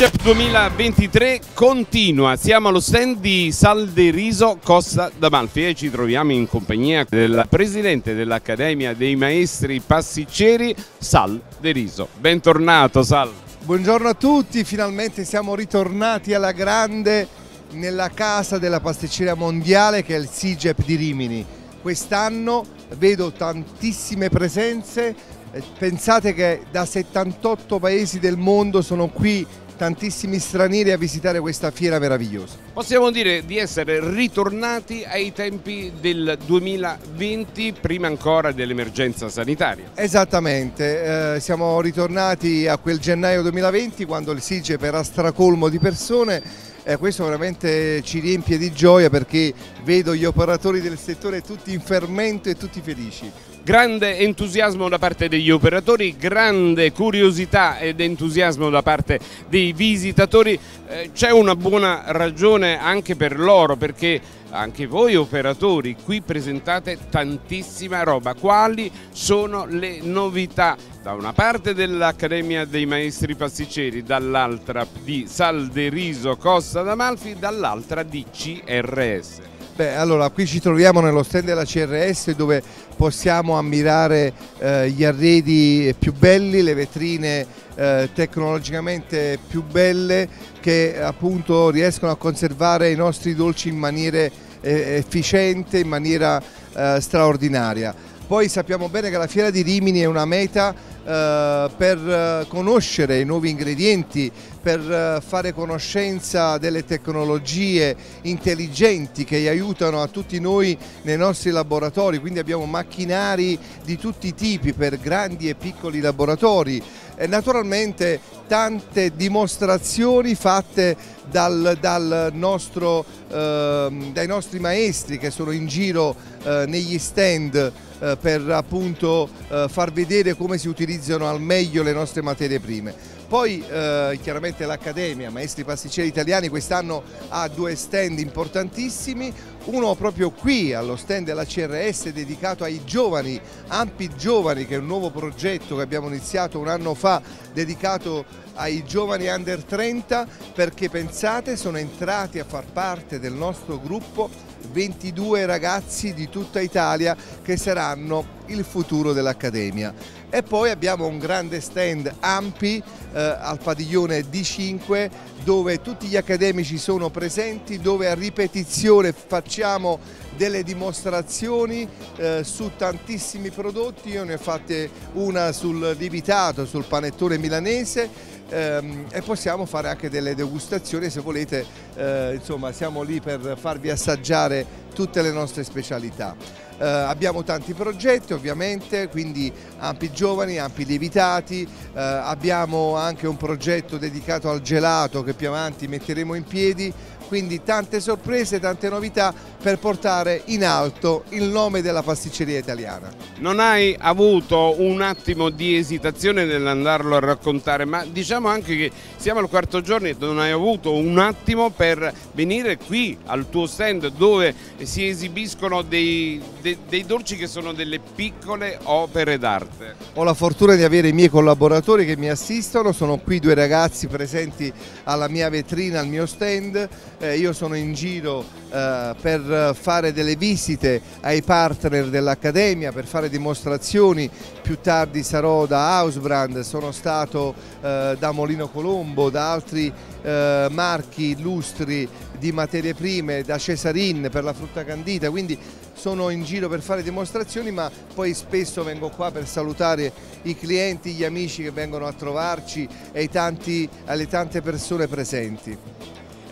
SIGEP 2023 continua, siamo allo stand di Salderiso Costa d'Amalfi e ci troviamo in compagnia del presidente dell'Accademia dei Maestri Passicceri, Sal Deriso. Bentornato Sal. Buongiorno a tutti, finalmente siamo ritornati alla grande nella casa della pasticceria mondiale che è il SIGEP di Rimini. Quest'anno vedo tantissime presenze, eh, pensate che da 78 paesi del mondo sono qui tantissimi stranieri a visitare questa fiera meravigliosa. Possiamo dire di essere ritornati ai tempi del 2020, prima ancora dell'emergenza sanitaria. Esattamente, eh, siamo ritornati a quel gennaio 2020 quando il SIGEP era stracolmo di persone e questo veramente ci riempie di gioia perché vedo gli operatori del settore tutti in fermento e tutti felici. Grande entusiasmo da parte degli operatori, grande curiosità ed entusiasmo da parte dei visitatori. Eh, C'è una buona ragione anche per loro perché anche voi operatori qui presentate tantissima roba. Quali sono le novità? Da una parte dell'Accademia dei Maestri Pasticceri, dall'altra di Salderiso Costa d'Amalfi, dall'altra di CRS. Beh, allora qui ci troviamo nello stand della CRS dove possiamo ammirare eh, gli arredi più belli, le vetrine eh, tecnologicamente più belle che appunto riescono a conservare i nostri dolci in maniera eh, efficiente, in maniera eh, straordinaria. Poi sappiamo bene che la Fiera di Rimini è una meta eh, per eh, conoscere i nuovi ingredienti, per eh, fare conoscenza delle tecnologie intelligenti che aiutano a tutti noi nei nostri laboratori, quindi abbiamo macchinari di tutti i tipi per grandi e piccoli laboratori. E naturalmente tante dimostrazioni fatte dal, dal nostro, eh, dai nostri maestri che sono in giro eh, negli stand eh, per appunto eh, far vedere come si utilizzano al meglio le nostre materie prime. Poi eh, chiaramente l'Accademia Maestri Pasticceri Italiani quest'anno ha due stand importantissimi, uno proprio qui allo stand della CRS dedicato ai giovani, Ampi Giovani che è un nuovo progetto che abbiamo iniziato un anno fa dedicato ai giovani under 30 perché pensate sono entrati a far parte del nostro gruppo 22 ragazzi di tutta Italia che saranno il futuro dell'Accademia. E poi abbiamo un grande stand Ampi eh, al padiglione D5 dove tutti gli accademici sono presenti, dove a ripetizione facciamo delle dimostrazioni eh, su tantissimi prodotti, io ne ho fatte una sul lievitato, sul panettone milanese ehm, e possiamo fare anche delle degustazioni se volete, eh, insomma siamo lì per farvi assaggiare tutte le nostre specialità. Eh, abbiamo tanti progetti ovviamente, quindi ampi giovani, ampi lievitati, eh, abbiamo anche un progetto dedicato al gelato che più avanti metteremo in piedi, quindi tante sorprese, tante novità per portare in alto il nome della pasticceria italiana. Non hai avuto un attimo di esitazione nell'andarlo a raccontare, ma diciamo anche che siamo al quarto giorno e non hai avuto un attimo per venire qui al tuo stand dove si esibiscono dei, dei, dei dolci che sono delle piccole opere d'arte. Ho la fortuna di avere i miei collaboratori che mi assistono, sono qui due ragazzi presenti alla mia vetrina, al mio stand, eh, io sono in giro eh, per fare delle visite ai partner dell'Accademia, per fare dimostrazioni, più tardi sarò da Hausbrand, sono stato eh, da Molino Colombo, da altri eh, marchi illustri di materie prime, da Cesarin per la frutta candita, quindi sono in giro per fare dimostrazioni ma poi spesso vengo qua per salutare i clienti, gli amici che vengono a trovarci e tanti, le tante persone presenti.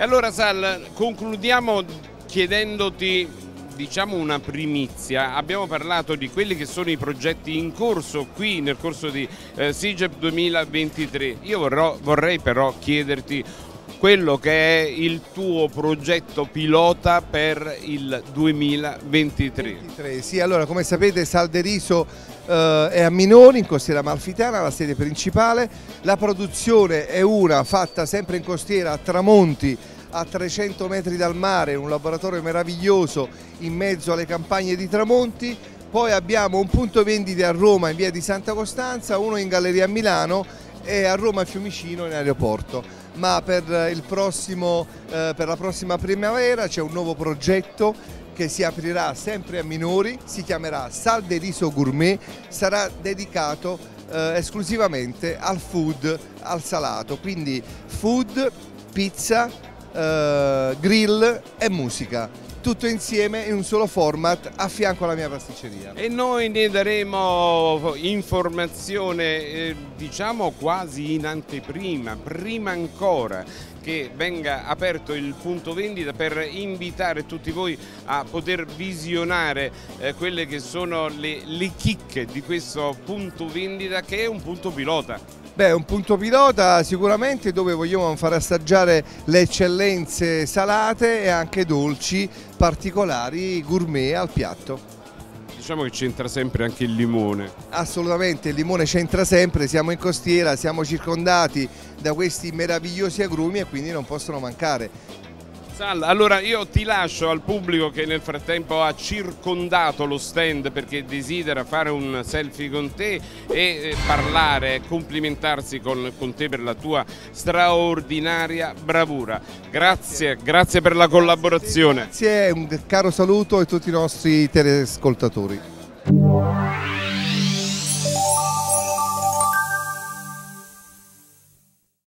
E allora Sal, concludiamo chiedendoti diciamo una primizia, abbiamo parlato di quelli che sono i progetti in corso qui nel corso di eh, SIGEP 2023, io vorrò, vorrei però chiederti quello che è il tuo progetto pilota per il 2023. 23, sì, allora come sapete Salderiso eh, è a Minori in costiera Malfitana, la sede principale, la produzione è una fatta sempre in costiera a Tramonti a 300 metri dal mare, un laboratorio meraviglioso in mezzo alle campagne di Tramonti, poi abbiamo un punto vendita a Roma in via di Santa Costanza, uno in Galleria a Milano e a Roma Fiumicino in aeroporto. Ma per, prossimo, eh, per la prossima primavera c'è un nuovo progetto che si aprirà sempre a minori, si chiamerà Sal de Riso Gourmet, sarà dedicato eh, esclusivamente al food, al salato, quindi food, pizza, eh, grill e musica tutto insieme in un solo format a fianco alla mia pasticceria. E noi ne daremo informazione eh, diciamo quasi in anteprima, prima ancora che venga aperto il punto vendita per invitare tutti voi a poter visionare eh, quelle che sono le, le chicche di questo punto vendita che è un punto pilota. Beh, un punto pilota sicuramente dove vogliamo far assaggiare le eccellenze salate e anche dolci particolari gourmet al piatto. Diciamo che c'entra sempre anche il limone. Assolutamente, il limone c'entra sempre, siamo in costiera, siamo circondati da questi meravigliosi agrumi e quindi non possono mancare. Sal, allora io ti lascio al pubblico che nel frattempo ha circondato lo stand perché desidera fare un selfie con te e eh, parlare, complimentarsi con, con te per la tua straordinaria bravura. Grazie, grazie per la collaborazione. Grazie, un caro saluto a tutti i nostri teleascoltatori.